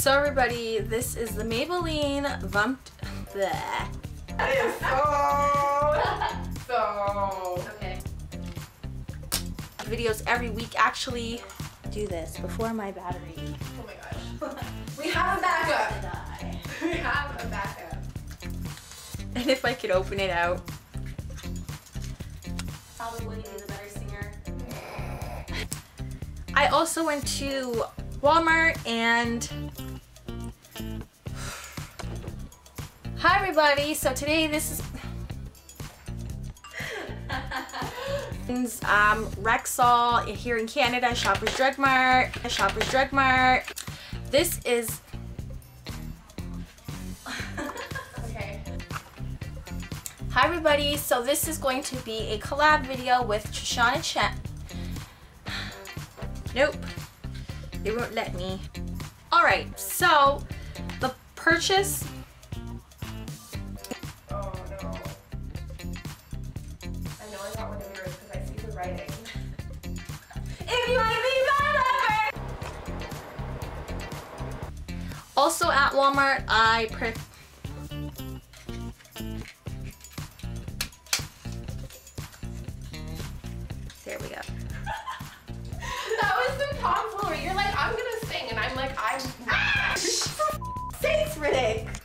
So everybody, this is the Maybelline Vump... Bleh. That is so, so. Okay. Videos every week actually do this before my battery. Oh my gosh. We have a backup. We have a backup. And if I could open it out, probably be the better singer. I also went to Walmart and Hi everybody, so today this is um, Rexall here in Canada, Shoppers Drug Mart, Shoppers Drug Mart. This is Okay. Hi everybody, so this is going to be a collab video with Trishana Chen. Nope, they won't let me. Alright, so the purchase, Oh no. I know I got one of yours because I see the writing. if you want to be my lover. Also at Walmart, I pre There we go. Riddick.